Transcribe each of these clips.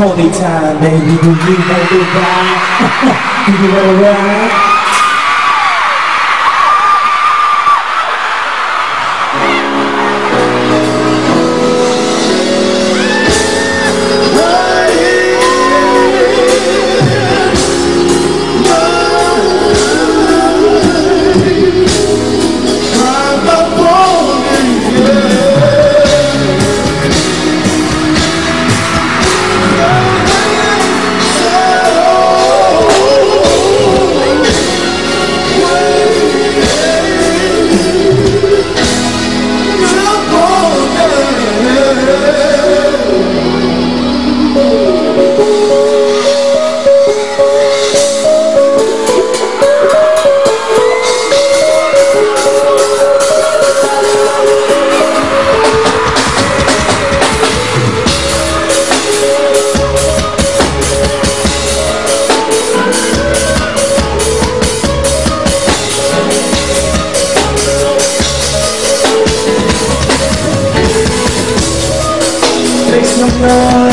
pony time, baby. Do you know the vibe? Do you know the vibe? the floor.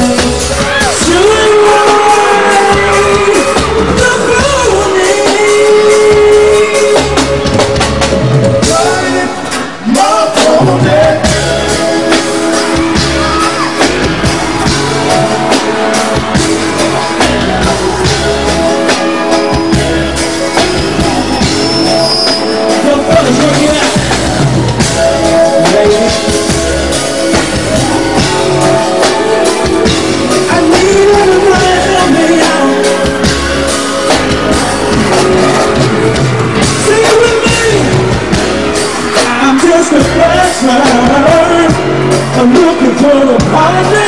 I'm looking for a partner.